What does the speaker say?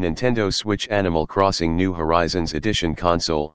Nintendo Switch Animal Crossing New Horizons Edition console.